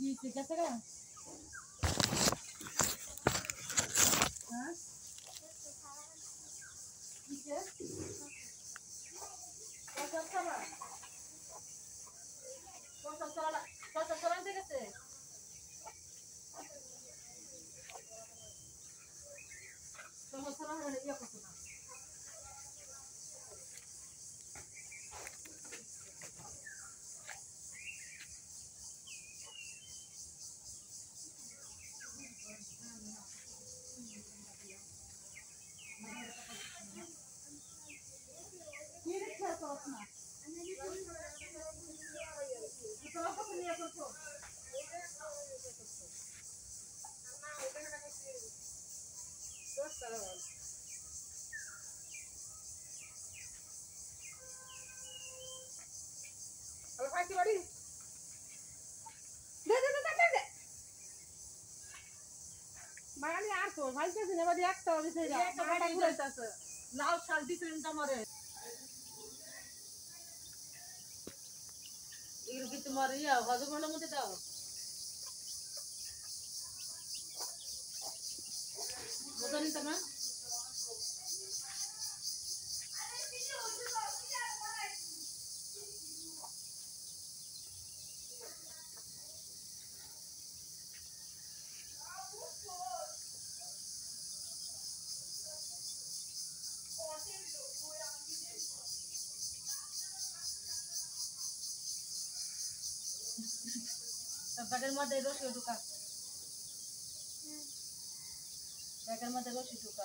Isso, já será. কত খাবার সব কত চলাতে গেছে লাউ শাল দিছিলেন তোমারে তোমার ইয়া হজমের মধ্যে দাও? ఎంతమా Tapakal mo tayo doon, siya Bakar mata kau sih suka.